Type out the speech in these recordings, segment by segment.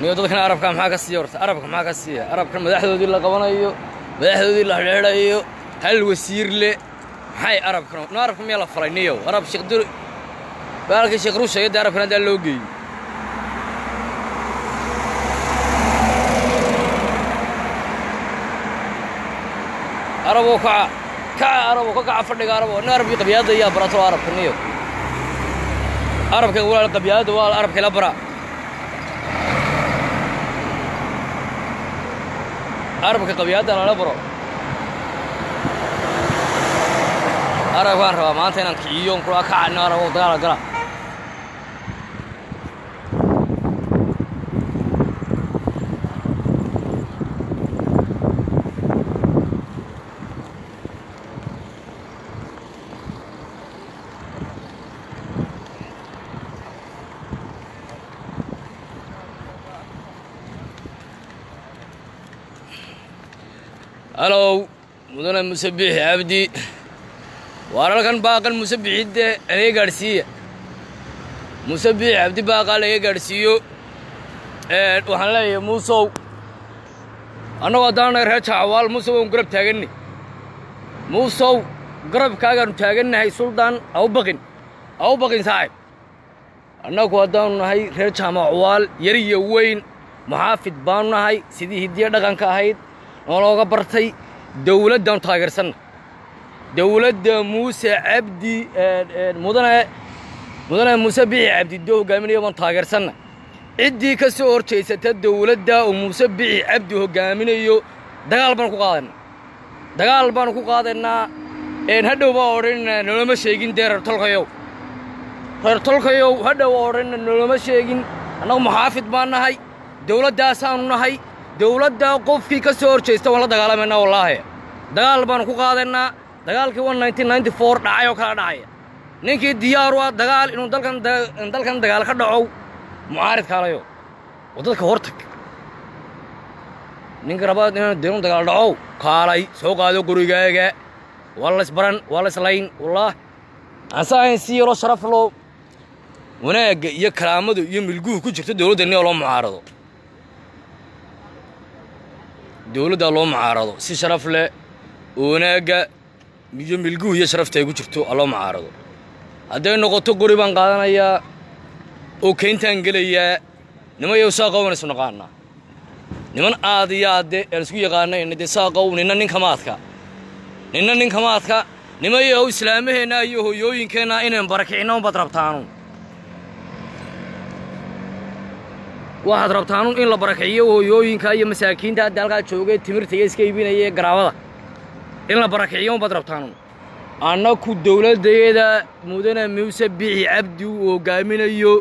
niyo dadkan arabka maxaa ka siiya horta arabka maxaa ka siiya arabkan madaxdoodii la qabanayo madaxdoodii la xidheedhayo hal wasiir le maxay arabkan no arabka miyaa la falay niyow arab sheekdur baalkii sheekh sheegay dee arabkan haddaa loo geeyey araboo kaca kaca araboo ka kaca fadhiga araboo nin arabkii qabyaadda iyaa barato arabka niyo arabka walaal qabyaadda waa arabka ila bara arabka qabyaadda lala baro arabkaan rabaa maanta inaan kiciyo kula kaca nin araboo dagaala gala halow mudane musabixi cabdi waaralkan baaqan musabixidde anaga gaadhsiiya musabixi cabdi baaqaa laga gaadhsiiyo waxaan leeyahay muusow annagoo haddaanay reer jaacawaal muusow waan garab taaganni muusow garabkaagaanu taagannahay suldaan ha u baqin ha u baqin saaxib annagu haddaanu nahay reer jaamacawaal yar iyo weyn muxaafid baanu nahay sidii hiddiyo dhaqanka ahayd noolooga bartay dawladdaanu taageersanna dawladda muuse cabdi mudane mudane muuse bixi cabdi doo hogaaminayo baanu taageersanna ciddii ka soo hor jeysata dawladda oo muuse bixi cabdi hoggaaminayo dagaal baanu ku qaadaynaa dagaal baanu ku qaadaynaa hadhow baa odhanayna noloma sheegin dee reer tolkayow. Reer tolkayow hadhow baa odhanayna noloma sheegin. Annagu muxaafid baan nahay dawladdaasaanu nahay dawladda qofkii ka soo hor jeesta waan la dagaalamaynaa wallaahi. Dagaal baanu ku qaadaynaa dagaalkii dhacay oo kala dhacaya ninkii diyaaru ah dagaal inuu dalkan dagaal ka dhacow mucaarid kaalayo oo dadka hor tag ninka rabaad inaan deenu dagaal dhacow kaalay soo qaado gurigaaga. Waa la isbaran waa la islayn wallaah ansaahayn si yaroo sharaf loo wanaagga iyo karaamadu iyo milguhu ku jirto dawladda nin oo loo mucaarado dawladdaa loo mucaarado si sharaf leh oo wanaagga iyo milguhu iyo sharafta ay ku jirto a loo mucaarado hadday noqoto guri baan qaadanayaa oo kayntaan gelayaa nimayow saaqow aan isu naqaanaa. Niman aad iyo aadde aan isku yaqaanayna dee saaqow ninna ninkamaadka ninna ninkamaadka nimayow islaamaheenna iyo hoyooyinkeenna inayn barakicinno bad rabtaanu waxaad rabtaanun in la barakiciyo hooyooyinka iyo masaakiinta hadda halkaa joogee timirta iyo iska iibinaya garaabada in la barakiciyo bad rabtaanun. Annaku dawladdeeda mudane muuse bixi cabdi uu hoggaaminayo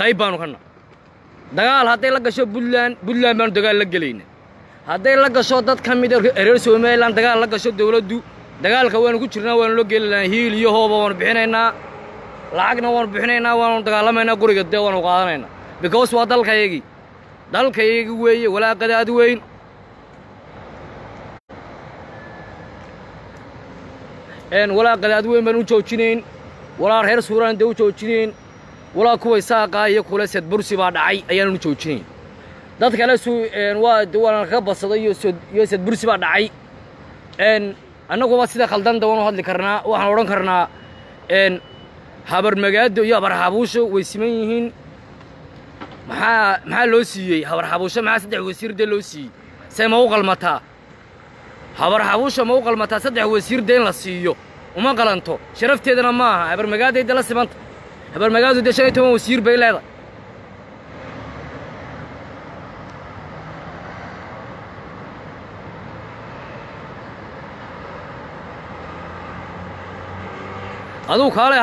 qayb baanu kana dagaal hadday la gasho buntland buntland baanu dagaal la gelayna hadday la gasho dad ka mida reer somalilan dagaal la gasho dawladdu dagaalka waanu ku jirnaa waanu la gelilaynaa hiil iyo hooba waanu bixinaynaa lacagna waanu bixinaynaa waanu dagaalamaynaa guriga dee waanu qaadanaynaa because waa dalkayagii dalkayagi weeye walaaqadaad weyn. Walaaqadaad weyn baan u joojinayn walaa reer suuraan dee u joojinayn walaa kuway saaqaa iyo kule sed bursi baa dhacay ayaanan u joojinayn dad kale waana kaga badsaday iyo sed bursi baa dhacay. Annaguba sida khaldanta waanu hadli karnaa waxaan odhan karnaa habarmagaado iyo habarxabuusho way siman yihiin ma u qalmataa habarxabuusha ma u qalmataa saddex wasiir dee in la siiyo uma qalanto sharafteedana ma aha habarmagaadayda la simanta habarmagaadu dee shan iyo toban wasiir bay leedahay aduu kaale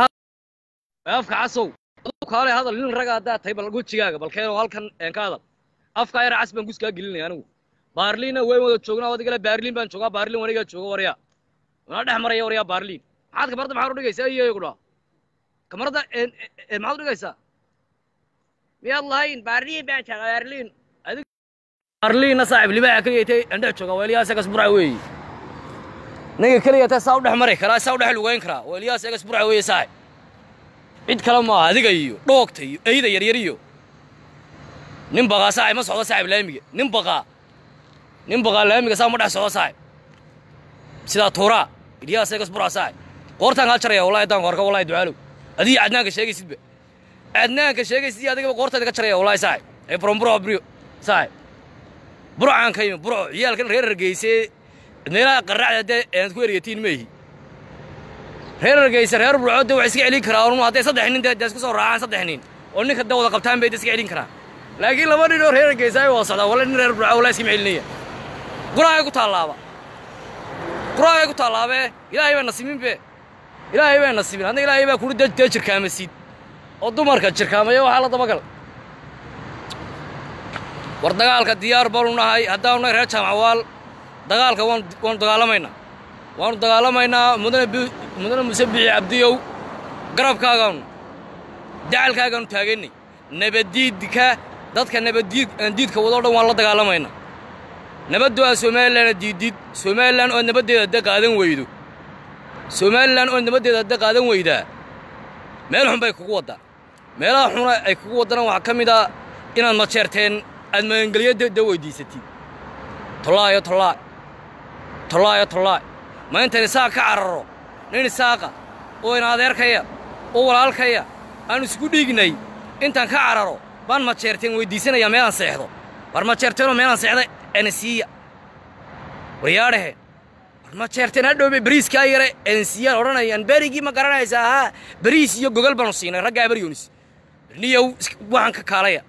afka casow aduu kaale hadal nin raga haddaad tahay bal wejigaaga bal keenoo halkan een ka hadal. Afka yar cas baan kuskaa gelinaya anigu. Baarliinna weyn wada joognaa odigale baarliin baan joogaa baarliin wanigaa jooga waryaa wana dhex maraya waryaa baarliin maxaad kamarada maxaad u dhigaysaa? Iyo gudha kamarada maxaad u dhigaysaa? Miyaad lahayn baarliin baan joogaa baarliin adig baarliinna saaxib libaaxa keliya tay aan dhex joogaa weliyaa isagas burca weeye ninga keliya saa u dhex mari karaa saa u dhex lugayn karaa weliyaa isagas burca weeye saaxib cid kale maaha adiga iyo dhoogta iyo eyda yaryar iyo. Nin baqaa saaxib ma socdo saaxib laamiga. Nin baqaa nin baqaa laamiga saa ma dhex socdo saaxib sidaa tuuraa idhiyaa seegas buraa saaxib qoortaan kaa jaraya wallahi haddaan korka wallahi ducaalow adiga cadnaanka sheegaysidba cadnaanka sheegaysid adigaba qoortaada ka jaraya wallahi saaxib ee buronburo brio saaxib burcaan ka yimi burco ciyaalkan reer hargeyse meelaha qarracda dee aanad ku eryatiin meehi reer hargeyse reer burco dee wax iska celin karaa. Un hadday saddex nin dee isku soo raacaan saddex nin. Oo ninka dee wada qabtaan bay dee iska celin karaan laakiin laba nin oo reer hargeyse ay wada socdaa. Walla nin reer burco walla iskama celinaya. Quraagay ku taallaaba quraagay ku taallaabe. Ilaahay baa nasiibin be. Ilaahay baa nasiibin. Hadna ilaahay baa kuri dee jirkaamasiid oo dumarka jirkaamaya waxaa la dabagal. War dagaalka diyaar baanu nahay. Haddaanu nahay reer jaamacawaal dagaalka waan dagaalamaynaa waanu dagaalamaynaa mudane mudane muse bixi cabdiyow garabkaagaanu dacalkaagaanu taaganay nabaddiidka dadka nabaddiid diidka wadoo dhan waan la dagaalamaynaa nabaddu aa somalilanna diidid somalilan oo nabaddeeda de qaadan weydo somalilan oo nabaddeeda de qaadan weydaa meel xun bay kugu waddaa meelaha xuna ay kugu waddana waxaa ka mid a inaad majeerteen aad magangelyo de weydiisatid tollaayo tollaay tollaayo tollaay ma intan isaaq ka cararo. Nin isaaqa oo in adeerkaya oo walaalkaya aan isku dhiignay. Intaan ka cararo baan majeerteen weyddiisanayaa meelaan seexdo? War majeerteenoo meelaan seexda ensiya waryaadhahe war majeerteen hadhowbay bariiskaa yare? Ensiyaan odhanayaan. Berigii ma garanaysaa haa bariis iyo gogol baanu siinay raggaa baryoonis niyow waxaan ka kaalaya.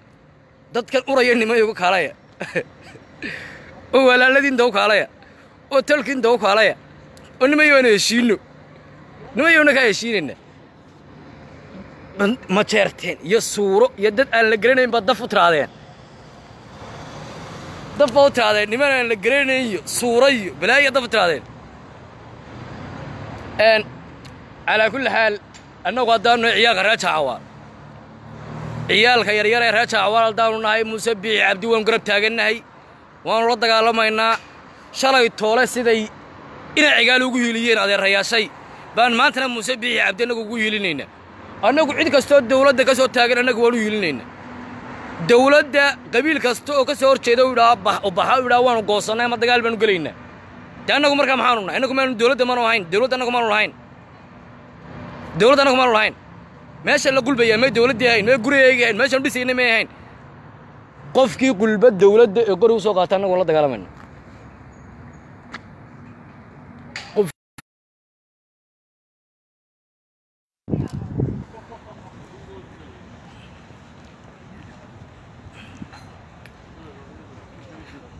Dadkan uraya nimayoga kaalaya. Oo walaaladiin daw kaalaya. Oo talkiin daw kaalaya على كل حال أنا قدام عيال رجع عوار عيال خير يلا رجع عوار دارنا هاي مسبي عبدون قرب تاجنا هاي وان رضى قالوا ما إنا شلوا يتوالس إذا inay cigaal ugu hiiliyeen adeerayaashay baan maantana muuse biixi cabdi annagu ugu hiilinaynaa annagu cid kastoo dawladda ka soo taagan annagu waanu hiilinaynaa dawladda qabiil kasta oo ka soo hor jeeda u baxa u idhaa waanu goosannay ama dagaal baanu gelaynaa. Dee annagu markaa maxaanu nahay annagu maanu dawladda maanu ahayn? Dawladda annagu maanu lahayn? Dawladda annagu maanu lahayn? Meesha la gulbayaa may dawladdii ahayn may gurigayga ahayn meeshaanu dhisayna may ahayn. Qofkii gulba dawladda ee qori u soo qaata annagu la dagaalamayna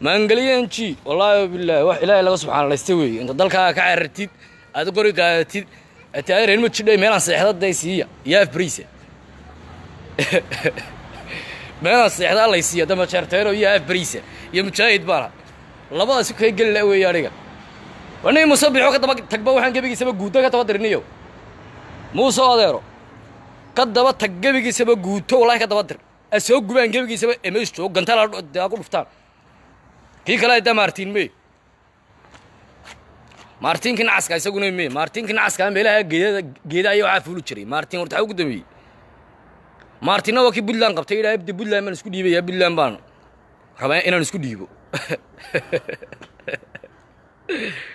ما انقليان شيء والله بالله واحد لا يلقى سبحان الله يستوي انت ضلك كعرتيد هذا قري قاتيد التاير هنا متشد ما لنا صيحة ضد يسيا يا في بريسة ما الله يسيا ده ما شرط تاير ويا في بريسة يوم برا الله بس كي يقل له ويا رجع وأنا مصاب بحوكة تبقى تكبوا حنجبي كسبك جودة كتبقى muuse adeero ka daba tag gebigiisaba guuto wallahi ka daba dir. A gubaan gebigiisaba emeys joog gantaala daa ku dhuftaan. Kii kale da maartiin me maartiinkii nacaska isaguna me maartiinkii nacaska meelaha geeda ayaa waxaa fuuli jiray. Maartiin horta ugu dambeeyey. Maartiinna waa kii puntland qabtay. Yidhaha de puntland baan isku dhiibaya puntland baan rabaa inaan isku dhiibo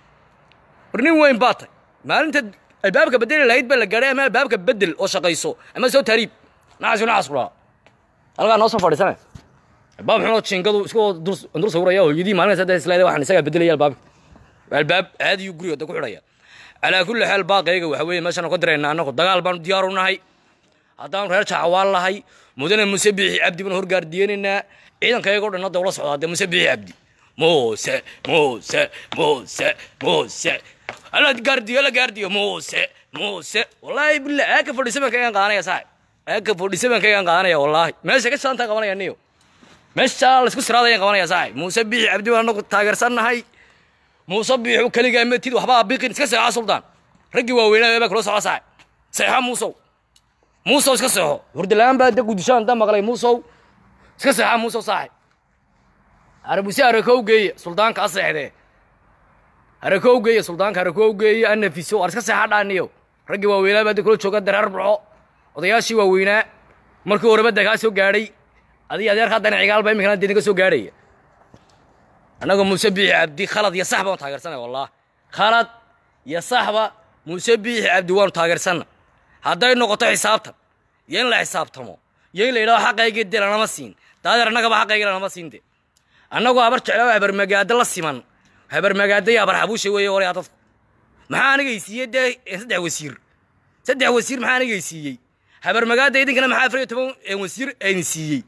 war nin weyn baad tahay maalintaad albaabka bedeli lahayd baa la gaadhay ama albaabka bedel oo shaqayso ama soo taariib. Nacaas nacaas ku dhaha noo soo fadhiisane albaab xunoo jiingadu isku dur sawiraya hooyadii maalin kasta isleedahay waxaan isagaa bedelaya albaabka albaab caadiyu guriga da ku xidhaya. Calaa kulli xaal baaqayga waxa weeye meeshaan ka dirayna annagu dagaal baanu diyaar u nahay. Haddaanu reer jacawaal lahay mudane muse biixi cabdi baan horgaardiyeenaynaa ciidankayagoo dhanna dawla socdaa dee muse cabdi muuse muuse muuse muuse alla gaardiyo la gaardiyo muuse muuse wallaahi billah aaka fadhiisa baan kagaan qaadanaya saaxib aaka fadhiisa baan kagaan qaadanaya wallaahi meesha ka shaantaa qabanaya niyo meesha laysku siraadayaan qabanaya saaxib muuse biixi cabdi waan anagu taageersannahay muuse biixu keligaa matid waxba abiqin iska seexaa suldaan raggii waaweynaa baa kula socda saaxib seexa muusow muusow iska seexo hurdala-aan baa de gudishaan da maqlay muusow iska seexa muusow saaxib arabuse arakow geeya suldaanka a seexdee harakow geeya suldaanka harakow anafiso ar iska seexa dhaaniyo raggii waaweynaa baa de kula jooga dareer burco odayaashii waaweynaa markii horeba dagaa soo gaadhay. Adii adeerka haddana cigaalba iminkana dee naga soo gaadhaya annaga muuse biixi cabdi khalad iyo sax baan taageersanay wallah khalad iyo saxba muuse biixi cabdi waanu taageersanna hadday noqoto xisaabtan. Iyo in la xisaabtamo. Iyo in la yidhaho xaqaygii de lanama siin. Daadeer annagaba xaqaygii lanama siin de annagoo habar jeclaa habarmagaado la siman habarmagaado iyo habar xabuusha weeye orayaa dadku. Maxaa aniga isiiyey dee saddex wasiir? Saddex wasiir maxaa aniga isiiyey habarmagaada idinkana maxaa afar iyo toban wasiir ayni siiyey?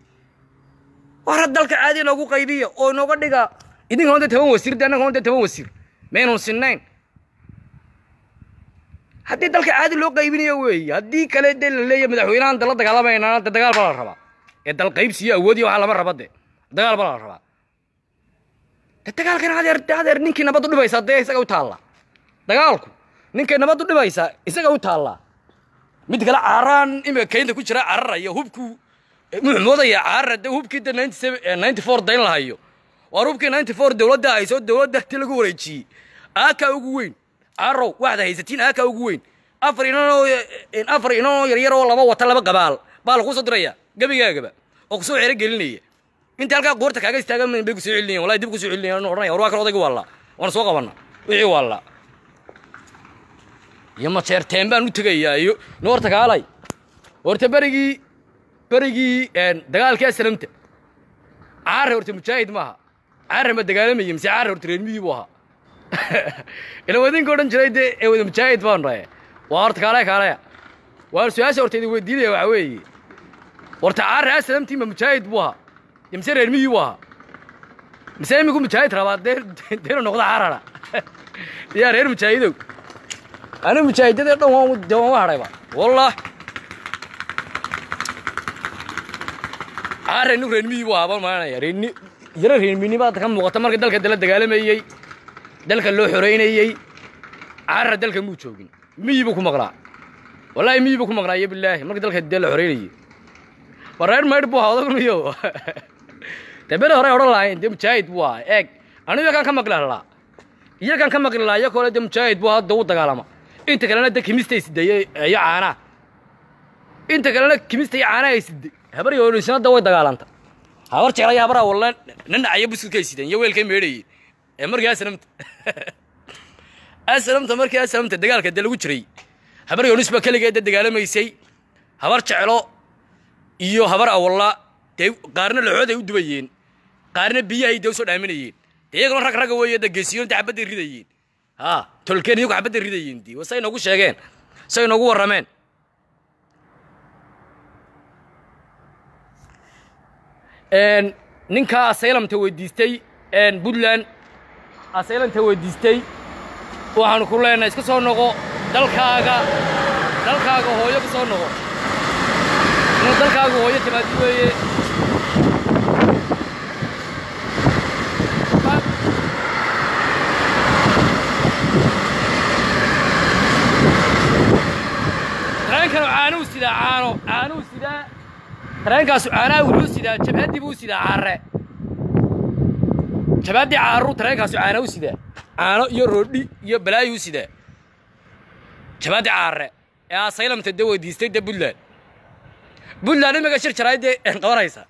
War dalka caadi inoogu qaybiya oo inooga dhiga. Idinkana de toban wasiir de annagana de toban wasiir. Maynun sinnayn haddii dalka caadi loo qaybinayo weeye haddii kale de la madaxweynahan dala dagaalamayna de dagaal baa la rabaa. Ee dal qaybsiyo awoodiyo waxaa lama raba de dagaal baa la rabaa dagaalkana adeer adeer ninkii nabad u dhibaysaa dee isaga u taalla dagaalku ninkay nabad u dhibaysaa isaga u taallaa mid kale caaraan imika kaynta ku jira cararaya hubku muxuu moodaya caarara de hubkii de ninety four dayn lahayo waar hubkii ninety four dowladda hayso dowladda ti lagu wareejiyey aakaa ugu weyn caarow waxda haysatiin aakaa ugu weyn afar inanoo afar inanoo yaryar oo laba wata laba qabaal baa lagu soo diraya gebigaagaba oo ku soo xero gelinaya inta halkaa qoorta kaaga istaagan bay ku soo celinayan. Wallahi dib ku soo celinayan odhanaya war waa kan odayga waallaa waana soo qabana wixii waallaa iyo majeerteen baan u tegayaa iyo noorta kaalay. Horta berigii berigii dagaalkii aslamta. Caare horta mujaahid maaha caare ma dagaalamaya mise caare horta reermihii buu ahaa ila wadinka odhan jiray dee ee wada mujaahid baan raye waa horta kaalaya kaalaya. Waa su'aasha horta idin weydiinaya waxa weeye. Horta caare aslamtii ma mujaahid buu ahaa mise reermihii buu ahaa mise iminku mujaahid rabaa dee deenu noqda carara reer mujaahidow ana mujaahidadee dhan waan de waan u hadhayba wallah. Caare nin reermihii buu ahaa baan malanaya reerni yaro reermini baa ka muuqata marka dalka dala dagaalamayey dalka loo xoreynayey caarra dalka muu joogin miyii buu ku maqlaa wallahi miyii buu ku maqlaa iyo bilaahi marka dalka dee la war reer maydh buu ahaa odagniyo beri hore odhan lahayn dee mujaahid buu ahaa eeg anigu iyakaan ka maqli lahaa iyakaan ka maqli lahaa iyakoo le mujaahid buu dee u dagaalama inta kalena dee kimista isideeye iyo caanaa inta kalena kimista iyo caanaha iside habar yonisnada way dagaalanta habar jeclaya habaraa walla nanacayo buskudkay sideen iyo weelkay meedhayeen ee markii aslamta aslamta markii aslamta dagaalka dee lagu jiray habar yonis baa keligeed dee dagaalamaysay habar jeclo iyo habar awalla dee qaarna laxooday u dubayeen qaarna biyahay dee u soo dhaaminayeen dee rag ragga weeye dee geesiyoon dee xabadday ridayeen ha tolkeen iyagu xabadday ridayeen dii say noogu sheegeen say noogu warrameen ninkaa asaylamta weydiistay puntland asaylamta weydiistay waxaanu ku leenahay iska soo noqo dalkaaga dalkaaga hooyo ka soo noqo inuu dalkaaga hooyo timaadi weeye tareenkanu caanuu sidaa caano caanuu sidaa tareenkaasu caanaha wuxuu sidaa jabhaddii buu sidaa caare jabhaddii caaruu tareenkaasu caana u sidaa caano iyo roodhi iyo balaayuu sidaa jabhaddii caare ee asaylamta dee weydiistay dee puntland. Puntland imika shir jarayd dee qabanaysa.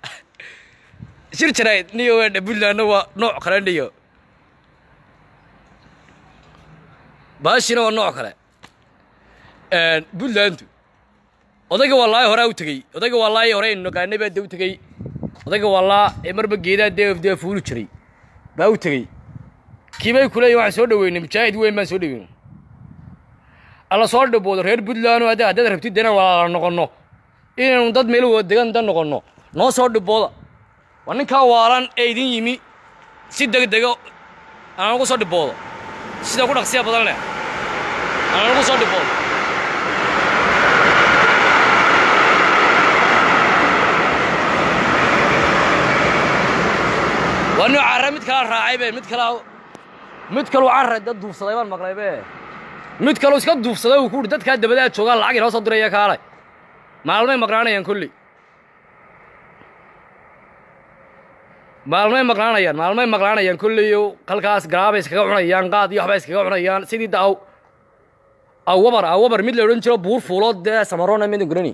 Shir jarayd niyo weedhe puntlandna waa nooc kale niyo. Baashina waa nooc kale. Puntlandu odayga wallaahi horaa u tegey. Odayga wallaahi hore aynu baa dee u tegey. Odayga wallaa ee marba geedaa dee dee fuuli jiray. Baa u tegey. Kiibay ku leeyihiin waxaan soo dhaweynay mujaahid weyn baan soo dhaweynay alla soo dhiboodo reer puntland hadda haddaad rabtid inaan walaala noqonno inaynu dad meel wada noqonno. Noo soo dhibooda waa ninkaa waalan ee idin yimi. Si degdego aan ugu soo dhiboodo sida ku dhaqsiya badan leh. Aan ugu soo dhiboodo waa nin carre mid kala raacay be mid kala mid kaluu carre dad duufsaday baan maqlay be mid kaluu iska duufsaday uu ku uhi dadkaa dabadaa joogaa lacag inoo soo diraya kaalay maalmay maqnaanayaan kolley maalmay maqnaanayaan maalmay maqnaanayaan kolleyo halkaas garaabay iskaga cunayaan qaad iyo waxbay iskaga cunayaan sidii da aw awabar awabar mid la odhan jiro buur fuulood dee samarona midin garani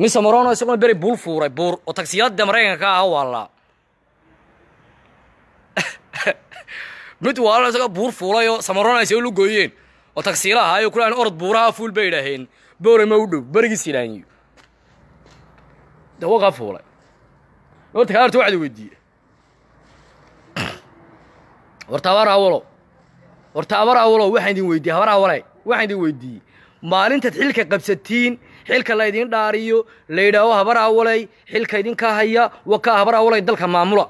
mid samarona isaguna beri buur fuuray buur oo tagsiyada maraykanka ka aha waalaa mid waalana isagoo buur fuulay oo samarona ay lu gooyeen. Oo tagsiila ahaayo kulaan orod buuraha fuul bay idhaaheen boore ma u dhow berigiis ilaanyo dawaqa fuulay. Horta kaa horta waxaad weydiiye horta habar awalo horta habar awalo waxaan idin weydiiyey habar awale waxaan idin weydiiyey. Maalintaad xilka qabsatiin xilka laydin dhaariyo la yidhaaho habar awaley xilka idinka haya wakaa habar awaley dalka maamula.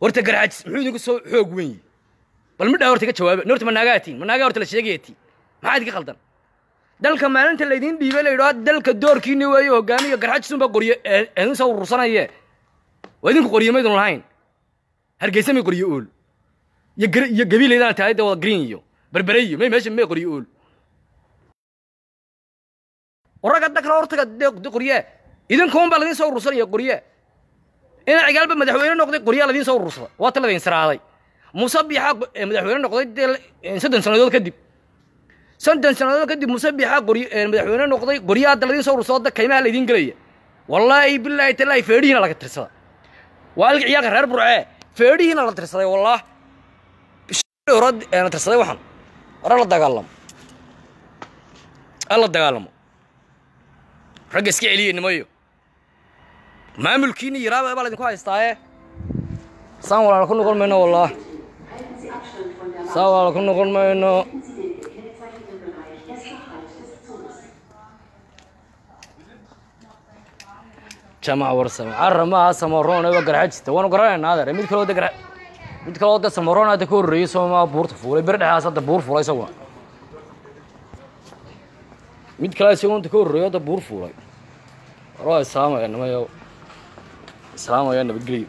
Horta garxajis muxuu idinku soo xoog weyn yihi bal midhaa horta ka jawaaba horta manaagaatiin manaagaa horta la sheegayatiin maxaa idinka khaldan dalka maalinta laydin dhiibay la yidhaho dalka doorkiini weeyo hogaamiya garxajisunbaa qoryo idin soo urursanaye waa idinku qoryo maydun lahayn. Hargeysa may qoryo ool iyo iyo gabiilaydaan tahay dee green iyo. Berbere may meesha may qoryo ool oraga dakla hortaga dee qorye. Idinkuun baa ladin soo urursanaya qorye. Ina cigaalba madaxweyne noqday qoryaa ladin soo urursada waa ta ladin siraaday muuse biixaa madaxweyne noqday dee soddon sannadood kadib. Soddon sannadood kadib muuse biixaa qoryo madaxweyne noqday qoryaa hadda ladin soo urursada da kaymaha laydin gelaya wallaahi bilaahi talaahi feedhihiina laga tirsada waa alga ciyaalka reer burcee feedhihiina la tirsaday wallaah hore la tirsaday waxaan. Hore la dagaalamo. Ala dagaalamo. Ragga iska celiye nimayo maamulkiina yaraaba baa laydinku haystaaye. Saan walaala ku noqon mayno wallaah saan walaala ku noqon mayno jamac warsame carra maaha samaroon waa garxajista waanu garanaynaa adeer mid kaloo de mid kaloo de samaroon hadda ka horreeyey sooma buurta fuulay beri dhexaas hadda buur fuulay isaguna mid kale isaguna ka horreeyo buur fuulay warwaa islaamaya nimayo islaamaya nabadgelyo